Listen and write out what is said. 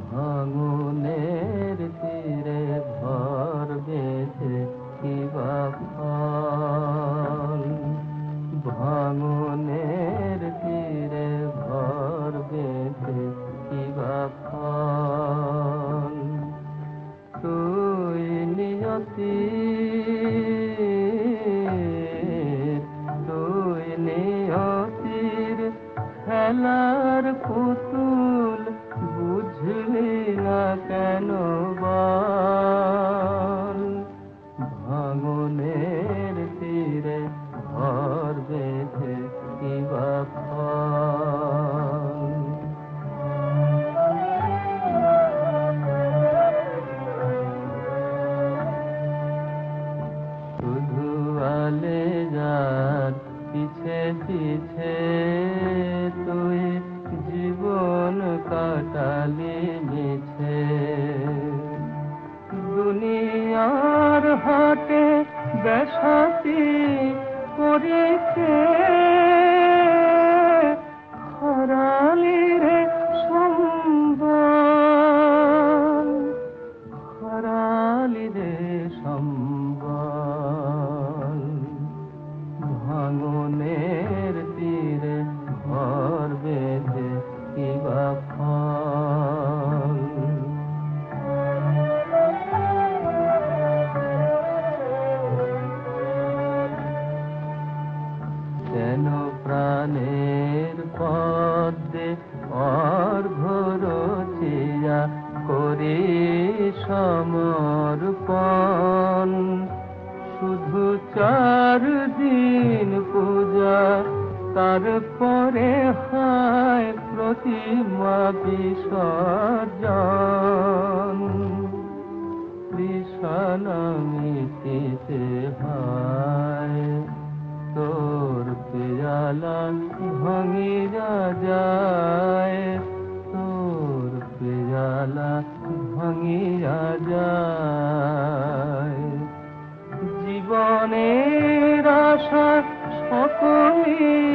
ভাঙনের তীরে ঘর বেঁধে কিবা ফল ভাঙনের তীরে ঘর বেঁধে কিবা ফল তুই নিয়তি, তুই নিয়তির খেলার পুতুল পিছে তুই জীবন কাটালি মিছে দুনিয়ার হাটে বেসাতি করেছে। খরালি রে সম্বল ভাঙনের করি সমর্পণ। শুধু চার দিন পূজা, তারপরে হয় প্রতিমা বিসর্জন। কৃষ্ণমিতিতে হয়, তোর পেয়ালা ভাঙিয়া যায়। প্রাণের আশা সকলে